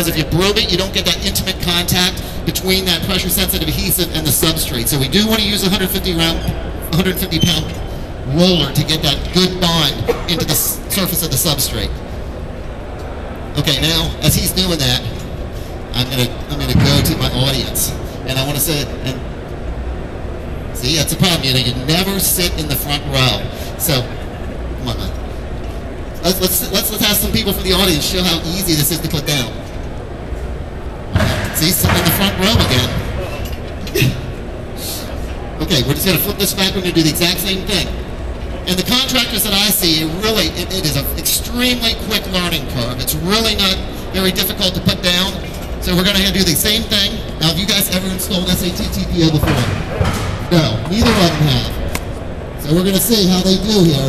because if you probe it, you don't get that intimate contact between that pressure sensitive adhesive and the substrate. So we do want to use a 150 round, 150 pound roller to get that good bond into the surface of the substrate. Okay, now as he's doing that, I'm gonna I'm gonna go to my audience, and I want to say, and see that's a problem. You know, you never sit in the front row. So, come on. Let's, let's, let's, let's ask some people from the audience show how easy this is to put down. See, in the front row again. okay, we're just going to flip this back. We're going to do the exact same thing. And the contractors that I see, it really, it, it is an extremely quick learning curve. It's really not very difficult to put down. So we're going to do the same thing. Now, have you guys ever installed SAT TPO before? No, neither of them have. So we're going to see how they do here.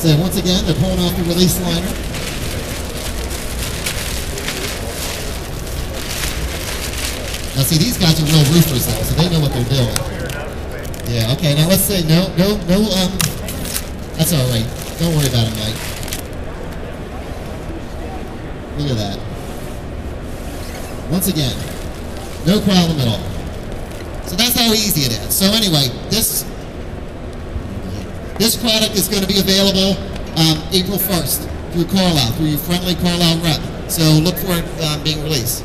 So once again, they're pulling off the release liner. See, these guys are real roofers though, so they know what they're doing. Yeah, okay, now let's say no, no, no, um, that's all right. Don't worry about it, Mike. Look at that. Once again, no problem at all. So that's how easy it is. So anyway, this this product is going to be available um, April 1st through Carlisle, through your friendly Carlisle rep. So look for it um, being released.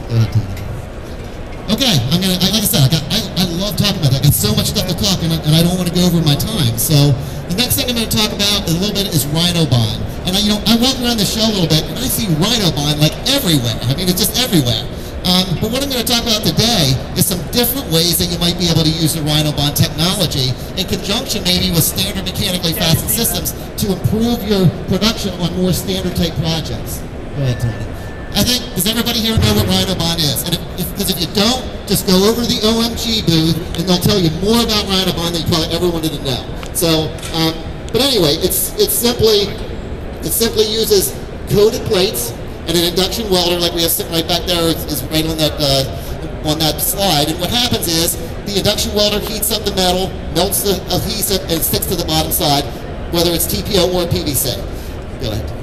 Okay, I'm gonna. Like I said, I, got, I, I love talking about that. I got so much stuff to talk, and, and I don't want to go over my time. So the next thing I'm going to talk about a little bit is Rhinobond. And I, you know, I walk around the show a little bit, and I see Rhinobond like everywhere. I mean, it's just everywhere. Um, but what I'm going to talk about today is some different ways that you might be able to use the Rhinobond technology in conjunction maybe with standard mechanically fastened systems to improve your production on more standard type projects. Go ahead, Tony. I think, does everybody here know what Rhinobond is? And because if, if, if, you don't, just go over to the OMG booth and they'll tell you more about Rhinobond than you probably ever wanted to know. So, um, but anyway, it's, it's simply, it simply uses coated plates and an induction welder like we have sitting right back there is, is right on that, uh, on that slide. And what happens is the induction welder heats up the metal, melts the adhesive, and sticks to the bottom side, whether it's TPO or PVC. Go ahead.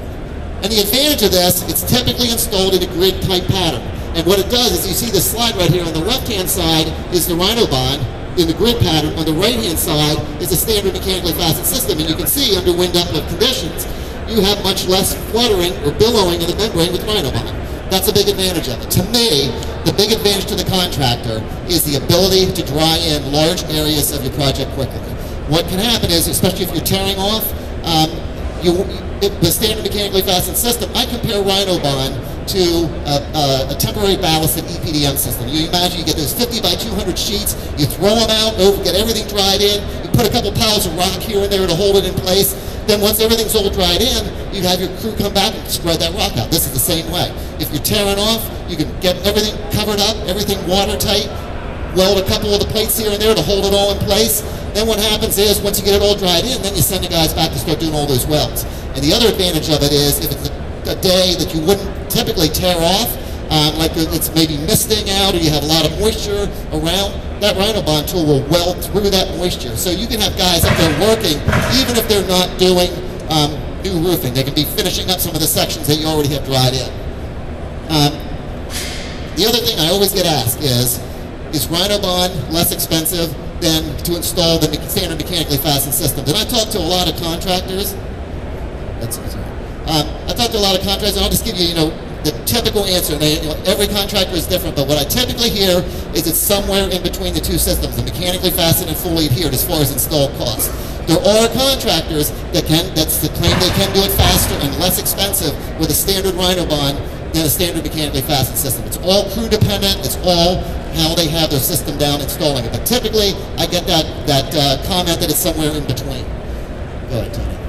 And the advantage of this, it's typically installed in a grid type pattern. And what it does is you see the slide right here on the left hand side is the Rhinobond in the grid pattern. On the right hand side is a standard mechanically fastened system. And you can see under wind uplift conditions, you have much less fluttering or billowing in the membrane with Rhinobond. That's a big advantage of it. To me, the big advantage to the contractor is the ability to dry in large areas of your project quickly. What can happen is, especially if you're tearing off, um, you, the standard mechanically fastened system, I compare Rhinobond to a, a, a, temporary ballasted EPDM system. You imagine you get those 50 by 200 sheets, you throw them out, over, get everything dried in, you put a couple piles of rock here and there to hold it in place. Then once everything's all dried in, you have your crew come back and spread that rock out. This is the same way. If you're tearing off, you can get everything covered up, everything watertight, weld a couple of the plates here and there to hold it all in place. Then what happens is, once you get it all dried in, then you send the guys back to start doing all those welds. And the other advantage of it is, if it's a, day that you wouldn't typically tear off, um, like it's maybe misting out or you have a lot of moisture around, that Rhinobond tool will weld through that moisture. So you can have guys up there working, even if they're not doing um, new roofing. They can be finishing up some of the sections that you already have dried in. Um, the other thing I always get asked is, is Rhinobond less expensive than to install the standard mechanically fastened systems? And I talk to a lot of contractors. That's, um, I talk to a lot of contractors, and I'll just give you, you know, the typical answer. They, you know, every contractor is different, but what I typically hear is it's somewhere in between the two systems, the mechanically fastened and fully adhered as far as installed costs. There are contractors that can that's the claim they can do it faster and less expensive with a standard Rhinobond than a standard mechanically fastened system. It's all crew dependent. It's all how they have their system down installing it. But typically, I get that that uh, comment that it's somewhere in between. Go ahead, Tony.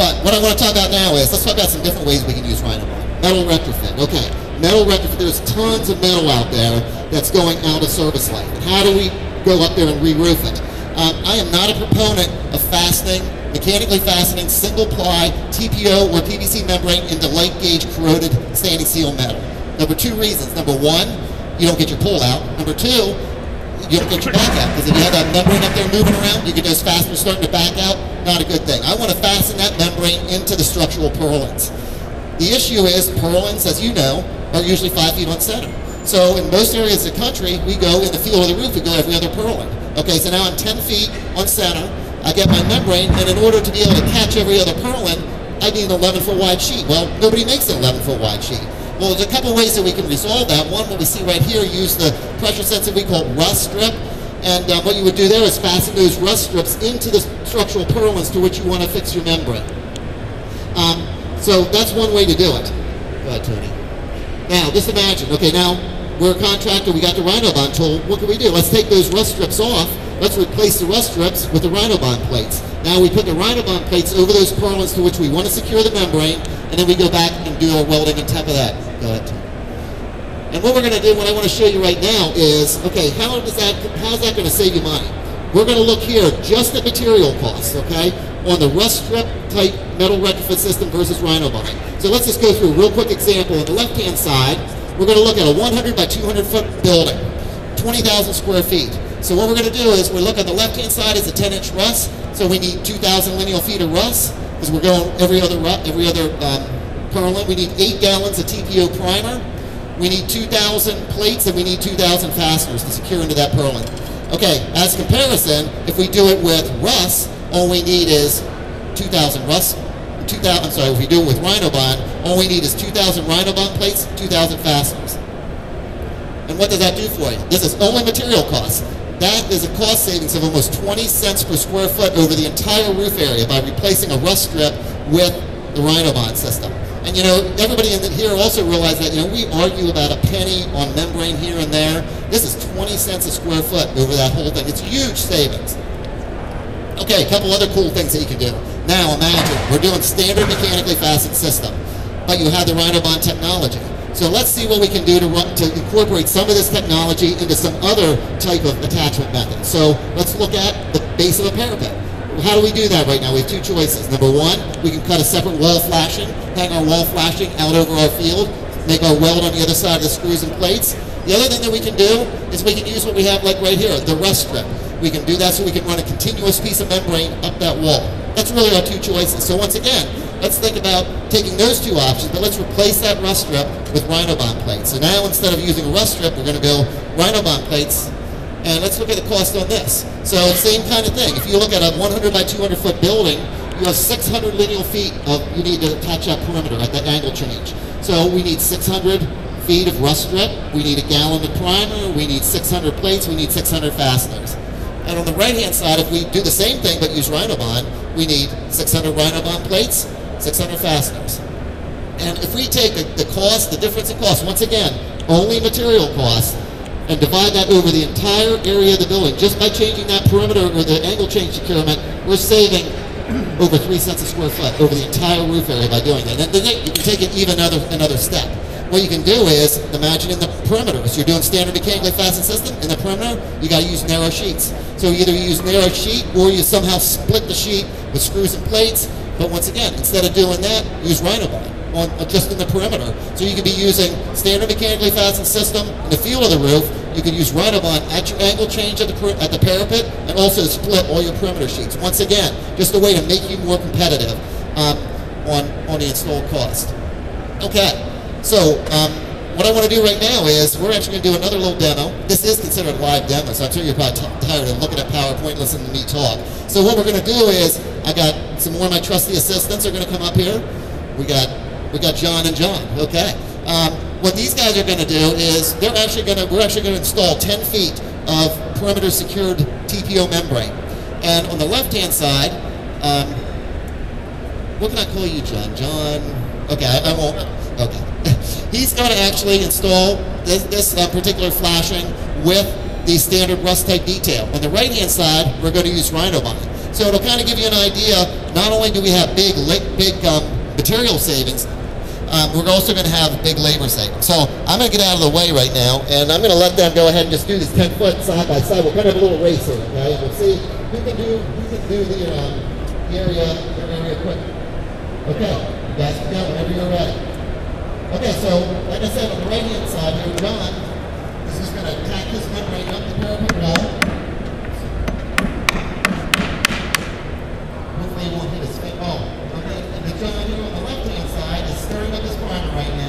But what I want to talk about now is let's talk about some different ways we can use Rhinobond. Metal retrofit. Okay, metal retrofit. There's tons of metal out there that's going out of service life. How do we go up there and re-roof it? Um, I am not a proponent of fastening, mechanically fastening single ply TPO or PVC membrane into light gauge corroded standing seam metal. Number two reasons. Number one, you don't get your pull out. Number two, you don't get your back out. Because if you have that membrane up there moving around, you get those fasteners starting to back out, not a good thing. I want to fasten that membrane into the structural purlins. The issue is purlins, as you know, are usually five feet on center. So in most areas of the country, we go in the field of the roof, we go every other purlin. Okay, so now I'm 10 feet on center. I get my membrane, and in order to be able to catch every other purlin, I need an 11 foot wide sheet. Well, nobody makes an 11 foot wide sheet. Well, there's a couple ways that we can resolve that. One, what we see right here, use the pressure sensor we call RUSS strip. And uh, what you would do there is fasten those RUSS strips into the structural purlins to which you want to fix your membrane. Um, so that's one way to do it. Go ahead, Tony. Now, just imagine, okay, now we're a contractor, we got the Rhinobond tool, what can we do? Let's take those RUSS strips off, let's replace the RUSS strips with the Rhinobond plates. Now we put the Rhinobond plates over those purlins to which we want to secure the membrane, and then we go back and do our welding on top of that. Ahead, And what we're going to do, what I want to show you right now is, okay, how does that, how's that going to save you money? We're going to look here just at material costs, okay, on the RUSS strip type metal retrofit system versus rhino Rhinobond. So let's just go through a real quick example. On the left-hand side, we're going to look at a 100 by 200 foot building, 20,000 square feet. So what we're going to do is we look on the left-hand side is a 10-inch RUSS, so we need 2,000 lineal feet of RUSS because we're going every other every other um, purlin. We need eight gallons of TPO primer. We need 2,000 plates and we need 2,000 fasteners to secure into that purlin. Okay, as comparison, if we do it with RUSS, all we need is 2,000 RUSS, 2,000, I'm sorry, if we do it with Rhinobond, all we need is 2,000 Rhinobond plates, 2,000 fasteners. And what does that do for you? This is only material costs. That is a cost savings of almost 20 cents per square foot over the entire roof area by replacing a RUSS strip with the Rhinobond system. And you know, everybody in here also realize that, you know, we argue about a penny on membrane here and there. This is 20 cents a square foot over that whole thing. It's huge savings. Okay, a couple other cool things that you can do. Now imagine, we're doing standard mechanically fastened system, but you have the Rhinobond technology. So let's see what we can do to, run, to incorporate some of this technology into some other type of attachment method. So let's look at the base of a parapet. How do we do that right now? We have two choices. Number one, we can cut a separate wall flashing, hang our wall flashing out over our field, make our weld on the other side of the screws and plates. The other thing that we can do is we can use what we have like right here, the RUSS strip. We can do that so we can run a continuous piece of membrane up that wall. That's really our two choices. So once again, let's think about taking those two options, but let's replace that RUSS strip with Rhinobond plates. So now instead of using a RUSS strip, we're going to go Rhinobond plates and let's look at the cost on this. So same kind of thing. If you look at a 100 by 200 foot building, you have 600 lineal feet of, you need to attach that perimeter at that angle change. So we need 600 feet of RUSS strip, we need a gallon of primer, we need 600 plates, we need 600 fasteners. And on the right hand side, if we do the same thing but use Rhinobond, we need 600 Rhinobond plates, 600 fasteners. And if we take the, the cost, the difference in cost, once again, only material cost, and divide that over the entire area of the building, just by changing that perimeter or the angle change securement, we're saving over three cents a square foot over the entire roof area by doing that. And then you can take it even another, another step. What you can do is imagine in the perimeter. So you're doing standard mechanically fastened system. In the perimeter, you got to use narrow sheets. So either you use narrow sheet or you somehow split the sheet with screws and plates. But once again, instead of doing that, use Rhinobond on just in the perimeter. So you could be using standard mechanically fastened system in the field of the roof. You can use Rhinobond at your angle change at the at the parapet, and also split all your perimeter sheets. Once again, just a way to make you more competitive um, on on the installed cost. Okay, so. Um, what I want to do right now is we're actually going to do another little demo. This is considered a live demo, so I'm sure you're probably tired of looking at PowerPoint, listening to me talk. So what we're going to do is I got some more of my trusty assistants are going to come up here. We got we got John and John. Okay. Um, what these guys are going to do is they're actually going to we're actually going to install 10 feet of perimeter secured TPO membrane. And on the left hand side, um, what can I call you, John? John. Okay, I, I won't. Okay. He's going to actually install this, this uh, particular flashing with the standard RUSS type detail. On the right hand side, we're going to use Rhinobond. So it'll kind of give you an idea. Not only do we have big, big um, material savings, um, we're also going to have big labor savings. So I'm going to get out of the way right now, and I'm going to let them go ahead and just do this 10 foot side by side. We're kind of a little race here, okay? We'll see who can do who can do the, um, the area the area quick. Okay, you guys can go whenever you're ready. Okay, so like I said, on the right hand side here, John is just going to tack his membrane up the parapet wall. Hopefully, it won't hit his face. Oh right now.